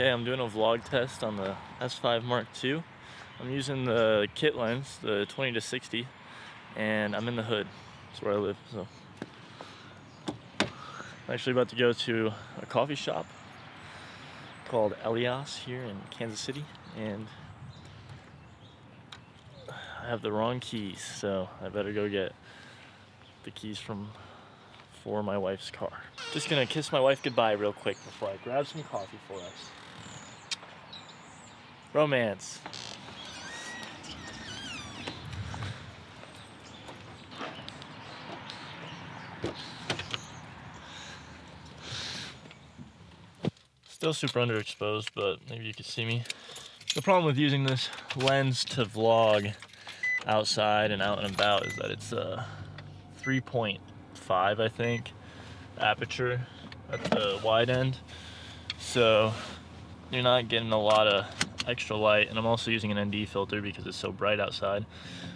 Okay, I'm doing a vlog test on the S5 Mark II. I'm using the kit lens, the 20 to 60, and I'm in the hood. That's where I live. So I'm actually about to go to a coffee shop called Elias here in Kansas City, and I have the wrong keys, so I better go get the keys from for my wife's car. Just gonna kiss my wife goodbye real quick before I grab some coffee for us. Romance. Still super underexposed, but maybe you can see me. The problem with using this lens to vlog outside and out and about is that it's a 3.5, I think, aperture at the wide end. So you're not getting a lot of extra light. And I'm also using an ND filter because it's so bright outside.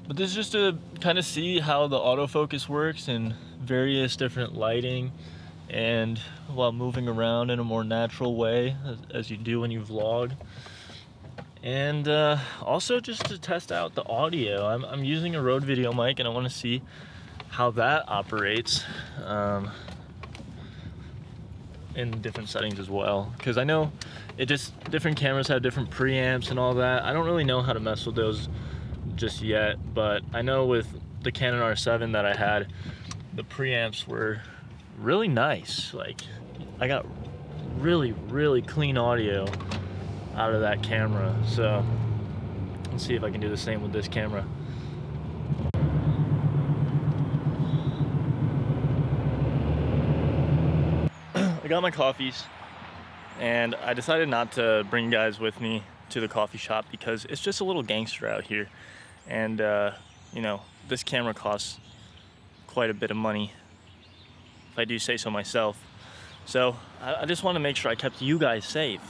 But this is just to kind of see how the autofocus works in various different lighting and while moving around in a more natural way as, you do when you vlog and uh, also just to test out the audio I'm, I'm using a Rode video mic and I want to see how that operates um, in different settings as well because I know it just different cameras have different preamps and all that I don't really know how to mess with those just yet but I know with the Canon R7 that I had the preamps were really nice like I got really really clean audio out of that camera. So let's see if I can do the same with this camera. I got my coffees and I decided not to bring you guys with me to the coffee shop because it's just a little gangster out here. And uh, you know, this camera costs quite a bit of money if I do say so myself. So I, I just want to make sure I kept you guys safe.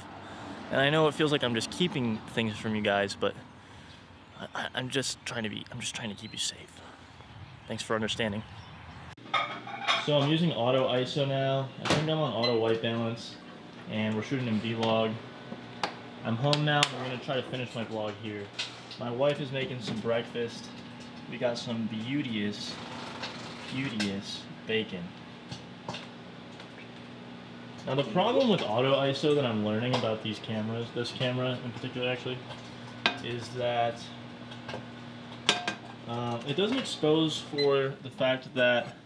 And I know it feels like I'm just keeping things from you guys, but I, I'm just trying to be, I'm just trying to keep you safe. Thanks for understanding. So I'm using auto ISO now. I think I'm on auto white balance and we're shooting in vlog. I'm home now. I'm gonna try to finish my vlog here. My wife is making some breakfast. We got some beauteous, beauteous bacon. Now the problem with auto ISO that I'm learning about these cameras, this camera in particular actually, is that uh, it doesn't expose for the fact that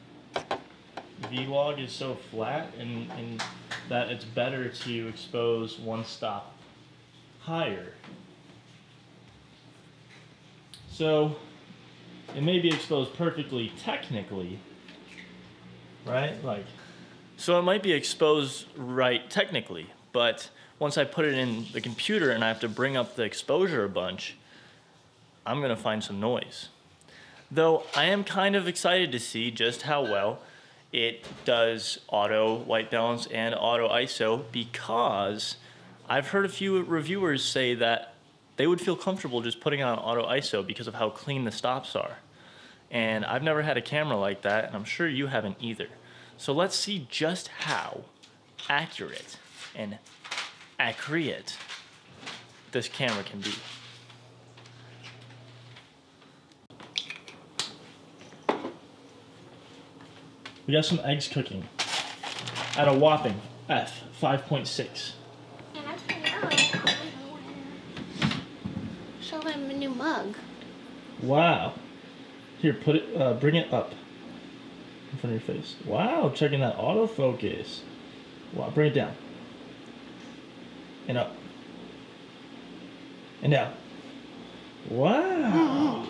vlog is so flat and, and that it's better to expose one stop higher. So it may be exposed perfectly technically, right? Like so it might be exposed right technically, but once I put it in the computer and I have to bring up the exposure a bunch, I'm gonna find some noise. Though I am kind of excited to see just how well it does auto white balance and auto ISO because I've heard a few reviewers say that they would feel comfortable just putting on auto ISO because of how clean the stops are. And I've never had a camera like that, and I'm sure you haven't either. So let's see just how accurate and accurate this camera can be. We got some eggs cooking at a whopping F 5.6. Show them a new mug. Wow. Here, put it, uh, bring it up in front of your face. Wow, checking that autofocus. Wow, bring it down. And up. And down. Wow.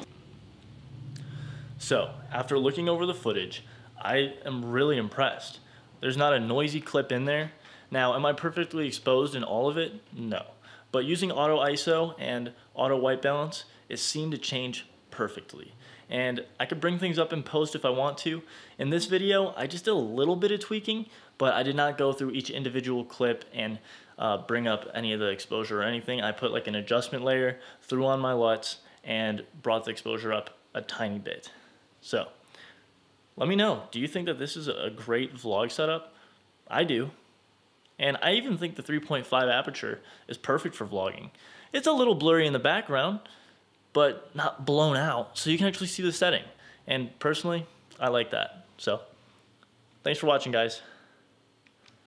So, after looking over the footage, I am really impressed. There's not a noisy clip in there. Now, am I perfectly exposed in all of it? No. But using auto ISO and auto white balance, it seemed to change perfectly and I could bring things up in post if I want to. In this video, I just did a little bit of tweaking, but I did not go through each individual clip and uh, bring up any of the exposure or anything. I put like an adjustment layer, threw on my LUTs, and brought the exposure up a tiny bit. So, let me know, do you think that this is a great vlog setup? I do. And I even think the 3.5 aperture is perfect for vlogging. It's a little blurry in the background, but not blown out, so you can actually see the setting. And personally, I like that. So, thanks for watching, guys.